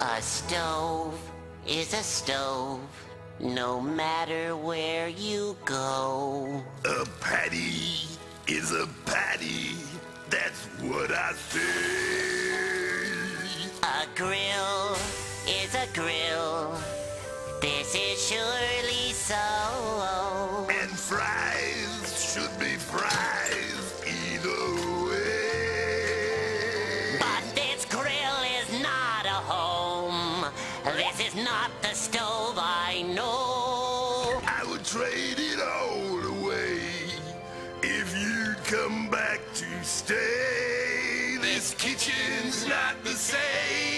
A stove is a stove, no matter where you go. A patty is a patty. That's what I say. A grill This is not the stove I know. I would trade it all away if you'd come back to stay. This kitchen's not the same.